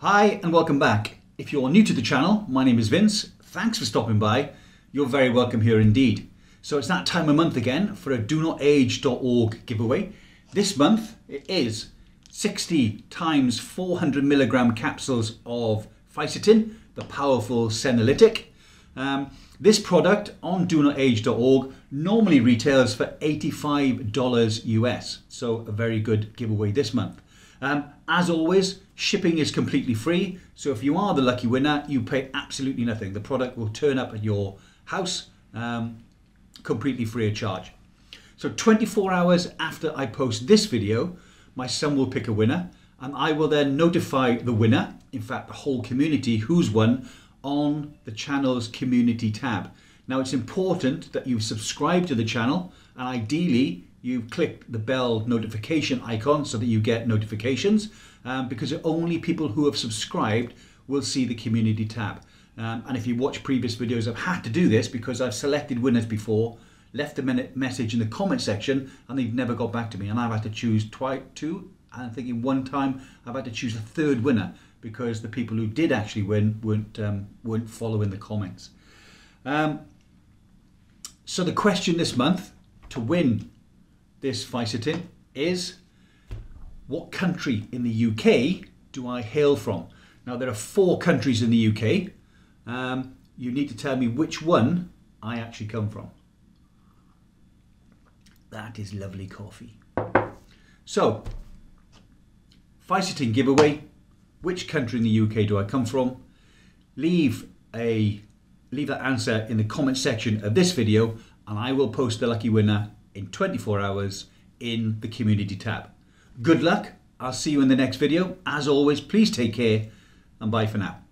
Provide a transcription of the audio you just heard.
Hi and welcome back. If you're new to the channel, my name is Vince. Thanks for stopping by. You're very welcome here indeed. So it's that time of month again for a DoNotAge.org giveaway. This month it is 60 times 400 milligram capsules of Fisetin, the powerful senolytic. Um, this product on DoNotAge.org normally retails for $85 US, so a very good giveaway this month. Um, as always, shipping is completely free, so if you are the lucky winner, you pay absolutely nothing. The product will turn up at your house um, completely free of charge. So 24 hours after I post this video, my son will pick a winner and I will then notify the winner, in fact the whole community who's won, on the channel's community tab. Now it's important that you subscribe to the channel and ideally you've clicked the bell notification icon so that you get notifications um, because only people who have subscribed will see the community tab. Um, and if you watch previous videos, I've had to do this because I've selected winners before, left a minute message in the comment section, and they've never got back to me. And I've had to choose twice, two, and I'm thinking one time I've had to choose a third winner because the people who did actually win weren't um, weren't following the comments. Um, so the question this month to win this Fisetin is what country in the UK do I hail from? Now there are four countries in the UK. Um, you need to tell me which one I actually come from. That is lovely coffee. So, Fisetin giveaway. Which country in the UK do I come from? Leave a leave that answer in the comment section of this video and I will post the lucky winner in 24 hours in the community tab. Good luck. I'll see you in the next video. As always, please take care and bye for now.